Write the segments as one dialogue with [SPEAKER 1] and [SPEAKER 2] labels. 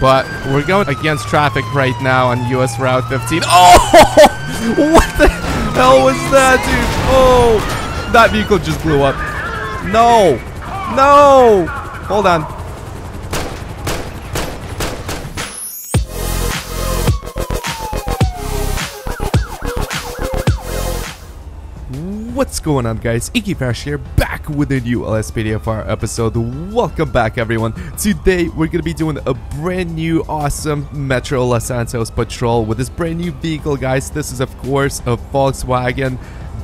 [SPEAKER 1] But we're going against traffic right now on US Route 15. Oh! What the hell was that, dude? Oh! That vehicle just blew up. No! No! Hold on. What's going on guys? Iggy Fresh here, back with a new LSPDFR episode. Welcome back everyone. Today we're gonna be doing a brand new awesome Metro Los Santos patrol with this brand new vehicle guys. This is of course a Volkswagen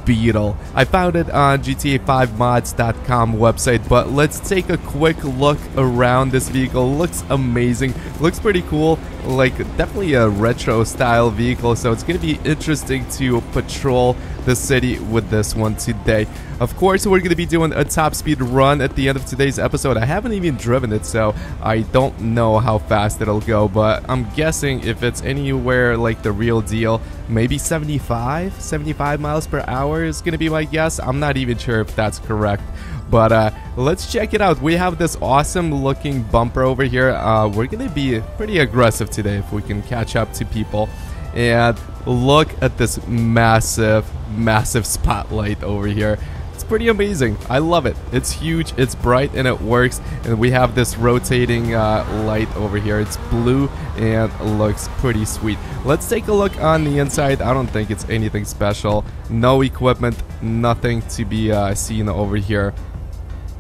[SPEAKER 1] Beetle. I found it on GTA5mods.com website, but let's take a quick look around this vehicle. Looks amazing. Looks pretty cool. Like definitely a retro style vehicle, so it's to be interesting to patrol the city with this one today. Of course, we're to be doing a top speed run at the end of today's episode. I haven't even driven it, so I don't know how fast it'll go, but I'm guessing if it's anywhere like the real deal, maybe 75, 75 miles per hour is to be my guess. I'm not even sure if that's correct. But uh, let's check it out. We have this awesome looking bumper over here. Uh, we're going to be pretty aggressive today if we can catch up to people. And look at this massive, massive spotlight over here. It's pretty amazing. I love it. It's huge, it's bright, and it works. And we have this rotating uh, light over here. It's blue and looks pretty sweet. Let's take a look on the inside. I don't think it's anything special. No equipment, nothing to be uh, seen over here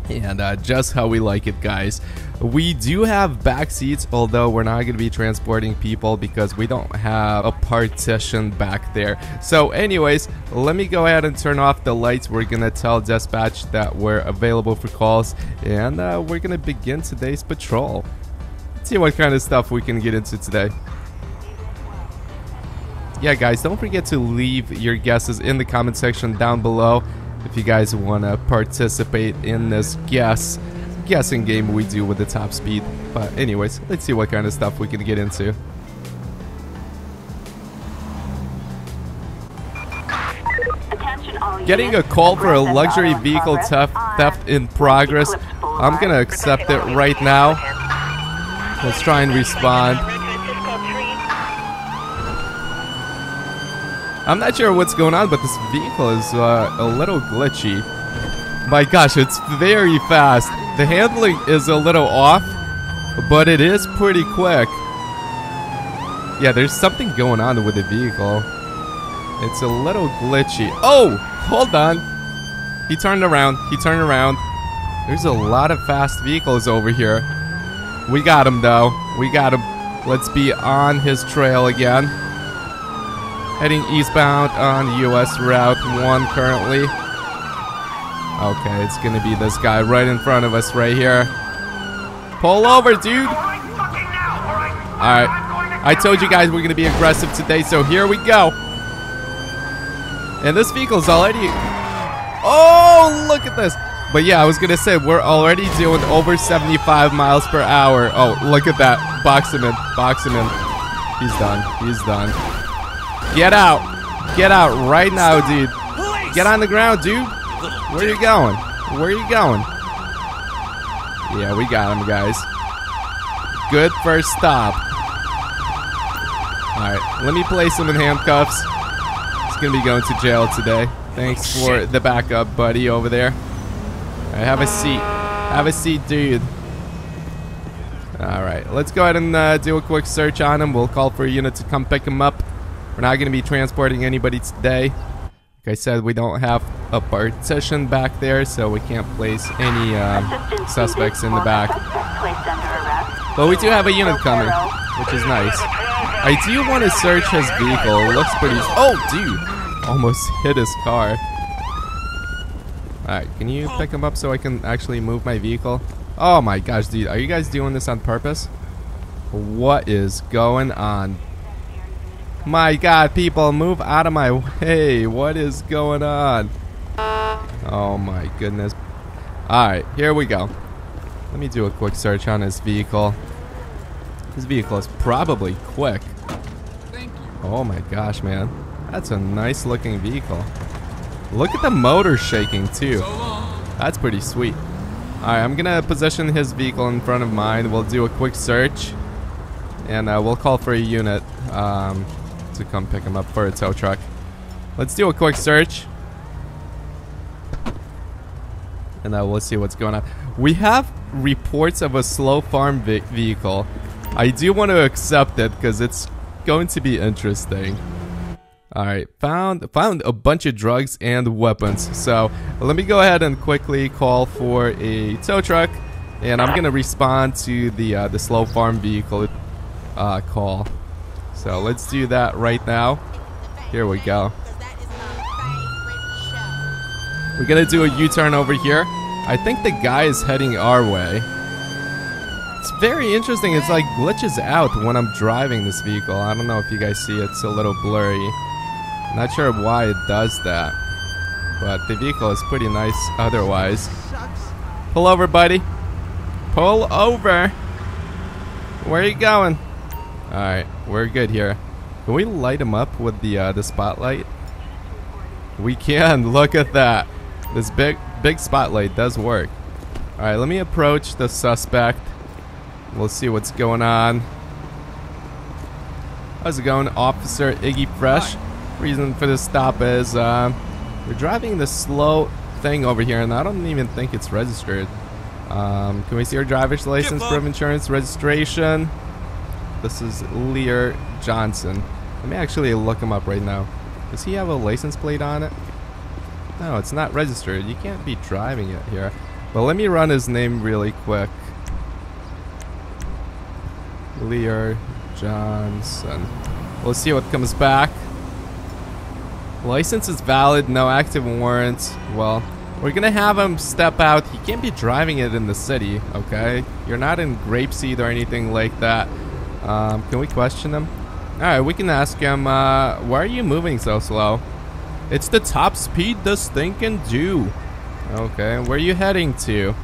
[SPEAKER 1] and uh, just how we like it guys. We do have back seats although we're not going to be transporting people because we don't have a partition back there. So anyways let me go ahead and turn off the lights. We're gonna tell dispatch that we're available for calls and uh, we're gonna begin today's patrol. Let's see what kind of stuff we can get into today. Yeah guys don't forget to leave your guesses in the comment section down below if you guys want to participate in this guess guessing game we do with the top speed. But anyways, let's see what kind of stuff we can get into. Getting a call for a luxury vehicle theft, theft in progress. I'm gonna accept it right now. Let's try and respond. I'm not sure what's going on, but this vehicle is uh, a little glitchy. My gosh, it's very fast. The handling is a little off, but it is pretty quick. Yeah, there's something going on with the vehicle. It's a little glitchy. Oh, hold on. He turned around. He turned around. There's a lot of fast vehicles over here. We got him, though. We got him. Let's be on his trail again. Heading eastbound on US Route 1 currently. Okay, it's gonna be this guy right in front of us right here. Pull over, dude! Alright. I told you guys we're gonna be aggressive today, so here we go. And this vehicle's already... Oh, look at this! But yeah, I was gonna say, we're already doing over 75 miles per hour. Oh, look at that. Box him in. Box him in. He's done. He's done. Get out. Get out right now, dude. Get on the ground, dude. Where are you going? Where are you going? Yeah, we got him, guys. Good first stop. Alright, let me place him in handcuffs. He's gonna be going to jail today. Thanks
[SPEAKER 2] Oh,
[SPEAKER 1] for the backup, buddy, over there. Alright, have a seat. Have a seat, dude. Alright, let's go ahead and uh, do a quick search on him. We'll call for a unit to come pick him up. We're not going to be transporting anybody today. Like I said, we don't have a partition back there, so we can't place any um, suspects in the back. But we do have a unit coming, which is nice. I do want to search his vehicle. It looks pretty... Oh, dude! Almost hit his car. Alright, can you pick him up so I can actually move my vehicle? Oh my gosh, dude. Are you guys doing this on purpose? What is going on? My god, people, move out of my way. What is going on? Oh my goodness. Alright, here we go. Let me do a quick search on his vehicle. His vehicle is probably quick. Oh my gosh, man. That's a nice looking vehicle. Look at the motor shaking too. That's pretty sweet. Alright, I'm gonna position his vehicle in front of mine. We'll do a quick search. and uh, we'll call for a unit um, to come pick him up for a tow truck. Let's do a quick search. And uh, we'll see what's going on. We have reports of a slow farm ve vehicle. I do want to accept it because it's going to be interesting. Alright, found found a bunch of drugs and weapons. So let me go ahead and quickly call for a tow truck. And I'm gonna respond to the uh, the slow farm vehicle uh, call. So let's do that right now. Here we go. We're gonna do a U-turn over here. I think the guy is heading our way. It's very interesting. It's like glitches out when I'm driving this vehicle. I don't know if you guys see it. It's a little blurry. Not sure why it does that. But the vehicle is pretty nice otherwise. Pull over, buddy. Pull over. Where are you going? Alright, we're good here. Can we light him up with the uh, the spotlight? We can. Look at that. This big big spotlight does work. Alright, let me approach the suspect. We'll see what's going on. How's it going, Officer Iggy Fresh? Reason for this stop is uh, we're driving the slow thing over here, and I don't even think it's registered. Um, can we see our driver's license, proof of insurance, registration? This is Lear Johnson. Let me actually look him up right now. Does he have a license plate on it? No, it's not registered. You can't be driving it here. Well, let me run his name really quick. Lear Johnson. We'll see what comes back. License is valid, no active warrants. Well, we're gonna have him step out. He can't be driving it in the city, okay? You're not in Grapeseed or anything like that. Um, can we question him? Alright, we can ask him, uh, why are you moving so slow? It's the top speed this thing can do. Okay, where are you heading to?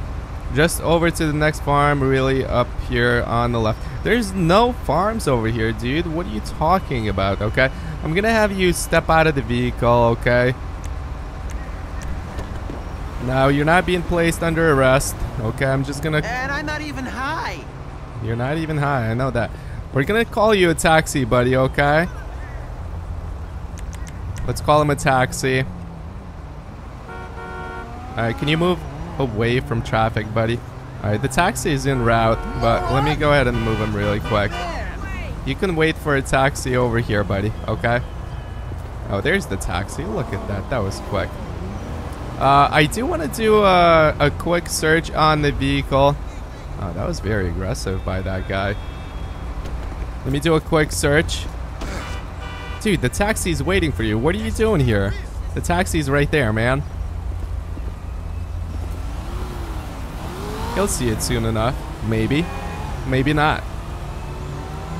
[SPEAKER 1] Just over to the next farm, really up here on the left. There's no farms over here, dude. What are you talking about, okay? I'm gonna have you step out of the vehicle, okay? Now, you're not being placed under arrest, okay? I'm just gonna...
[SPEAKER 2] And I'm not even high.
[SPEAKER 1] You're not even high, I know that. We're gonna call you a taxi, buddy, okay? Let's call him a taxi. Alright, can you move away from traffic, buddy? Alright, the taxi is en route, but let me go ahead and move him really quick. You can wait for a taxi over here, buddy, okay? Oh, there's the taxi. Look at that. That was quick. Uh, I do want to do a, a quick search on the vehicle. Oh, that was very aggressive by that guy. Let me do a quick search. Dude, the taxi's waiting for you. What are you doing here? The taxi's right there, man. He'll see it soon enough. Maybe. Maybe not.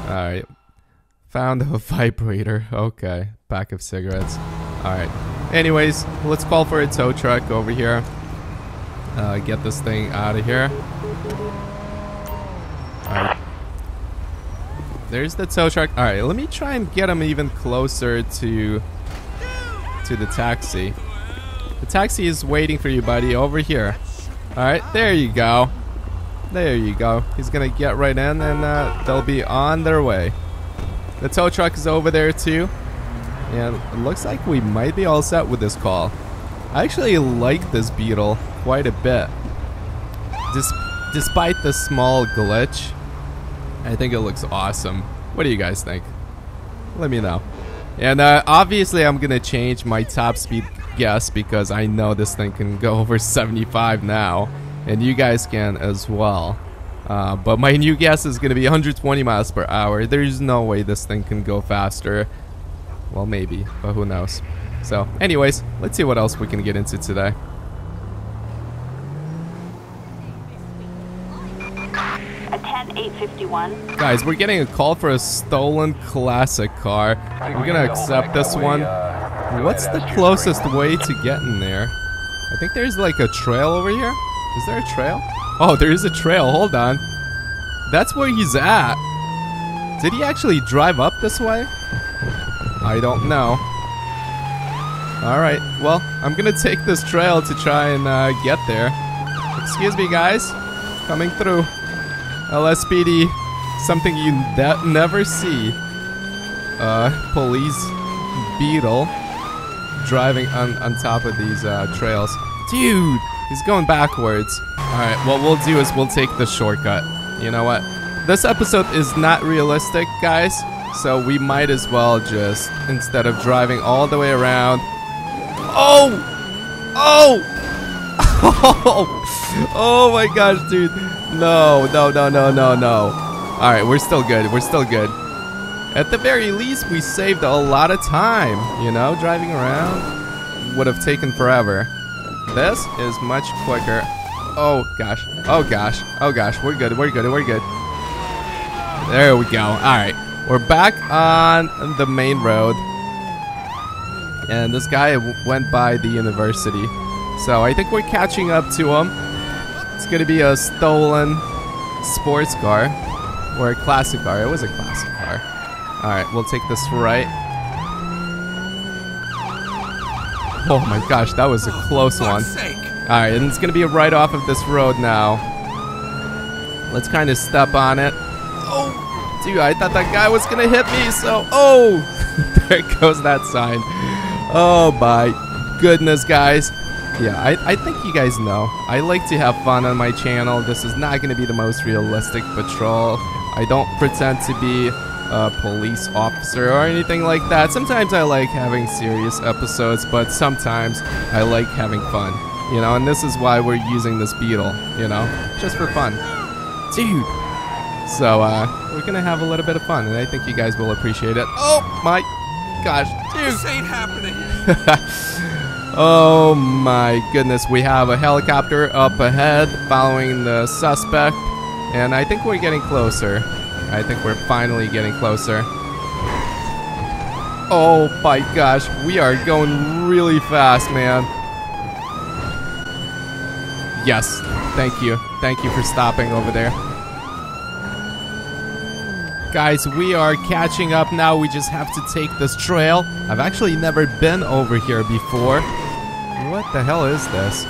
[SPEAKER 1] Alright. Found a vibrator. Okay. Pack of cigarettes. Alright. Anyways, let's call for a tow truck over here. Uh, get this thing out of here. There's the tow truck. Alright, let me try and get him even closer to to the taxi. The taxi is waiting for you, buddy, over here. Alright, there you go. There you go. He's gonna get right in and uh, they'll be on their way. The tow truck is over there too. And it looks like we might be all set with this call. I actually like this Beetle quite a bit. Dis despite the small glitch, I think it looks awesome. What do you guys think? Let me know. And uh, obviously I'm to change my top speed guess because I know this thing can go over 75 now. And you guys can as well. Uh, but my new guess is to be 120 miles per hour. There's no way this thing can go faster. Well, maybe, but who knows. So, anyways, let's see what else we can get into today.
[SPEAKER 3] 851.
[SPEAKER 1] Guys, we're getting a call for a stolen classic car. We're gonna accept this one. What's the closest way to get in there? I think there's like a trail over here. Is there a trail? Oh, there is a trail. Hold on. That's where he's at. Did he actually drive up this way? I don't know. Alright, well, I'm gonna take this trail to try and uh, get there. Excuse me, guys. Coming through. LSPD something you ne- never see. Uh, police beetle driving on, on top of these uh, trails. Dude, he's going backwards. Alright, what we'll do is we'll take the shortcut. You know what? This episode is not realistic, guys. So we might as well just, instead of driving all the way around. Oh! Oh! Oh! Oh my gosh, dude. No, no, no, no, no, no. Alright, we're still good. We're still good. At the very least, we saved a lot of time. You know, driving around would have taken forever. This is much quicker. Oh gosh. Oh gosh. Oh gosh. We're good. We're good. We're good. There we go. Alright. We're back on the main road. And this guy went by the university. So I think we're catching up to him. It's gonna be a stolen sports car. Or a classic car. It was a classic car. Alright, we'll take this right. Oh my gosh, that was a close one. Alright, and it's gonna be right off of this road now. Let's kind of step on it. Oh, dude, I thought that guy was gonna hit me, so. Oh! there goes that sign. Oh my goodness, guys. Yeah, I, I think you guys know. I like to have fun on my channel. This is not gonna be the most realistic patrol. I don't pretend to be a police officer or anything like that. Sometimes I like having serious episodes, but sometimes I like having fun. You know, and this is why we're using this beetle, you know, just for fun. Dude. So, uh, we're gonna have a little bit of fun, and I think you guys will appreciate it. Oh my gosh, dude.
[SPEAKER 2] This ain't happening.
[SPEAKER 1] Oh my goodness, we have a helicopter up ahead following the suspect, and I think we're getting closer. I think we're finally getting closer. Oh my gosh, we are going really fast, man. Yes, thank you. Thank you for stopping over there. Guys, we are catching up now. We just have to take this trail. I've actually never been over here before. What the hell is this?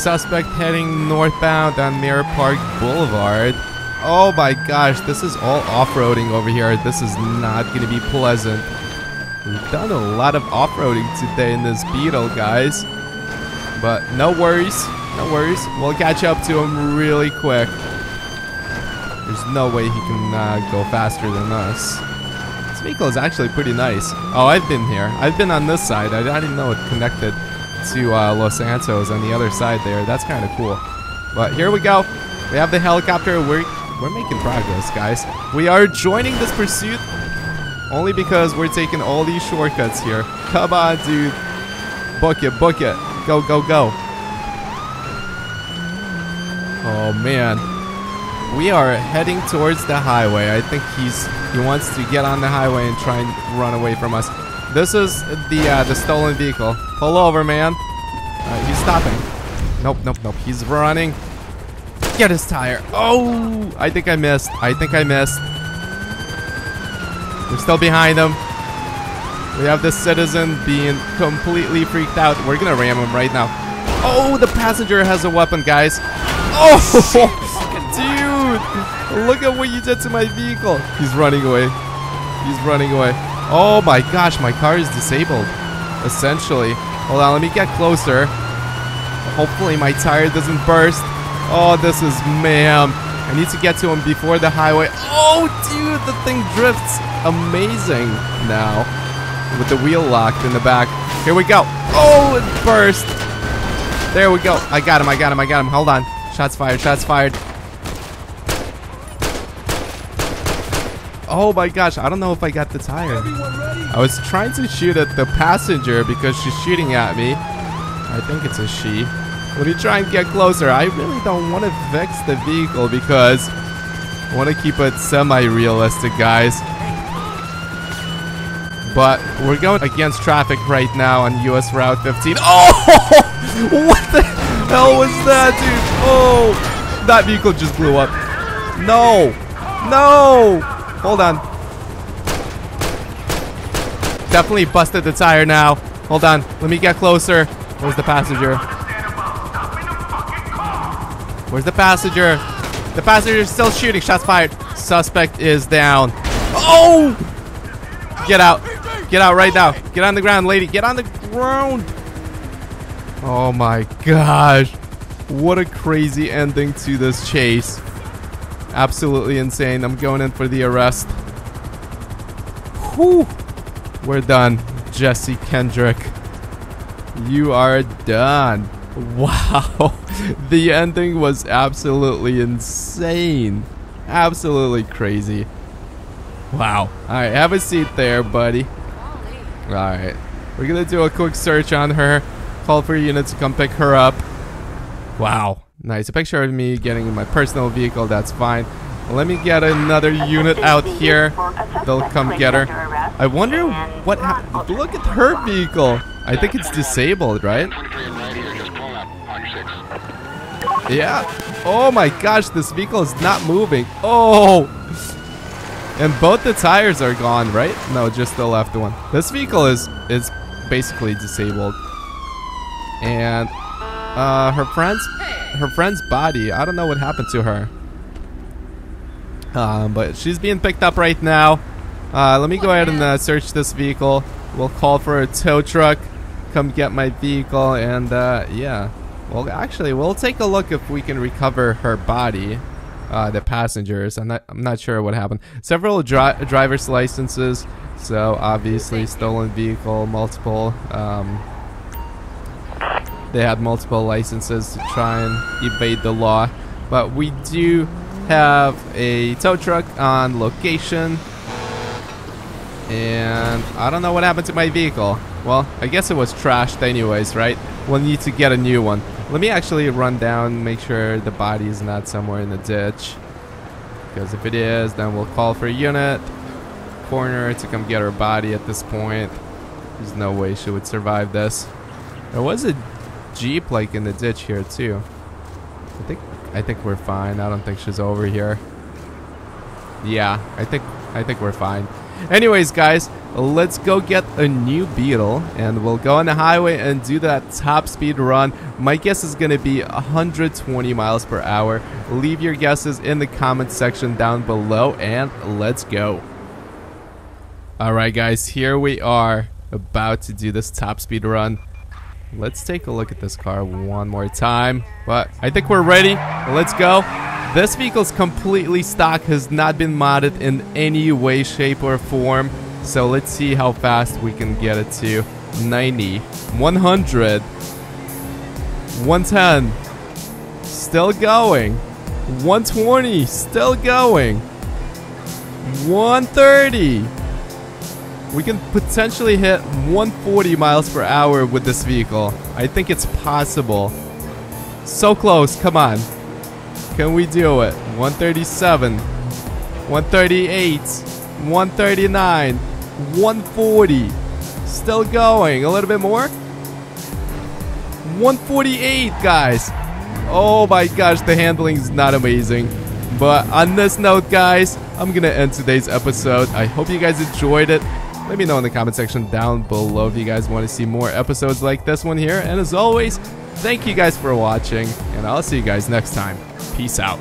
[SPEAKER 1] Suspect heading northbound on Mirror Park Boulevard. Oh my gosh, this is all off-roading over here. This is not going to be pleasant. We've done a lot of off-roading today in this Beetle, guys. But no worries, no worries. We'll catch up to him really quick. There's no way he can uh, go faster than us. This vehicle is actually pretty nice. Oh, I've been here. I've been on this side. I, I didn't know it connected to uh, Los Santos on the other side there. That's kind of cool. But here we go. We have the helicopter. We're we're making progress, guys. We are joining this pursuit only because we're taking all these shortcuts here. Come on, dude. Book it, book it. Go, go, go. Oh man. We are heading towards the highway. I think he's he wants to get on the highway and try and run away from us. This is the uh, the stolen vehicle. Pull over, man. Uh, he's stopping. Nope, nope, nope. He's running. Get his tire. Oh, I think I missed. I think I missed. We're still behind him. We have this citizen being completely freaked out. We're gonna ram him right now. Oh, the passenger has a weapon, guys. Oh, dude! Look at what you did to my vehicle. He's running away. He's running away. Oh my gosh, my car is disabled. Essentially. Hold on, let me get closer. Hopefully my tire doesn't burst. Oh, this is mayhem. I need to get to him before the highway. Oh, dude, the thing drifts amazing now. With the wheel locked in the back. Here we go. Oh, it burst. There we go. I got him, I got him, I got him. Hold on. Shots fired, shots fired. Oh my gosh, I don't know if I got the tire. I was trying to shoot at the passenger because she's shooting at me. I think it's a she. Let me try and get closer. I really don't want to vex the vehicle because I want to keep it semi-realistic, guys. But we're going against traffic right now on US Route 15. Oh! What the hell was that, dude? Oh! That vehicle just blew up. No! No! Hold on. Definitely busted the tire now. Hold on. Let me get closer. Where's the passenger? Where's the passenger? The passenger is still shooting. Shots fired. Suspect is down. Oh! Get out. Get out right now. Get on the ground, lady. Get on the ground. Oh my gosh. What a crazy ending to this chase. Absolutely insane. I'm going in for the arrest. Whew. We're done. Jesse Kendrick. You are done. Wow. The ending was absolutely insane. Absolutely crazy. Wow. Alright, have a seat there, buddy. Alright. We're gonna do a quick search on her. Call for a unit to come pick her up. Wow. Nice. A picture of me getting in my personal vehicle, that's fine. Let me get another unit out here. They'll come get her. I wonder what happened. Look at her vehicle. I think it's disabled, right? Yeah. Oh my gosh, this vehicle is not moving. Oh! And both the tires are gone, right? No, just the left one. This vehicle is is basically disabled. And uh, her friend's her friend's body. I don't know what happened to her. Um, but she's being picked up right now. Uh, let me go ahead and uh, search this vehicle. We'll call for a tow truck. Come get my vehicle and uh, yeah. Well, actually, we'll take a look if we can recover her body. Uh, the passengers. I'm not. I'm not sure what happened. Several dri driver's licenses. So obviously, stolen vehicle, multiple. Um, they had multiple licenses to try and evade the law, but we do have a tow truck on location. And I don't know what happened to my vehicle. Well, I guess it was trashed anyways, right? We'll need to get a new one. Let me actually run down, make sure the body is not somewhere in the ditch. Because if it is, then we'll call for a unit, coroner to come get her body at this point. There's no way she would survive this. There was a jeep like in the ditch here too. I think I think we're fine. I don't think she's over here. Yeah, I think I think we're fine. Anyways, guys, let's go get a new Beetle and we'll go on the highway and do that top speed run. My guess is going to be 120 miles per hour. Leave your guesses in the comment section down below and let's go. Alright guys, here we are about to do this top speed run. Let's take a look at this car one more time. But I think we're ready. Let's go. This vehicle's completely stock, has not been modded in any way, shape, or form. So let's see how fast we can get it to 90, 100, 110, still going, 120, still going, 130. We can potentially hit 140 miles per hour with this vehicle. I think it's possible. So close, come on. Can we do it? 137, 138, 139, 140. Still going. A little bit more. 148, guys. Oh my gosh, the handling is not amazing. But on this note, guys, I'm going to end today's episode. I hope you guys enjoyed it. Let me know in the comment section down below if you guys want to see more episodes like this one here. And as always, thank you guys for watching, and I'll see you guys next time. Peace out.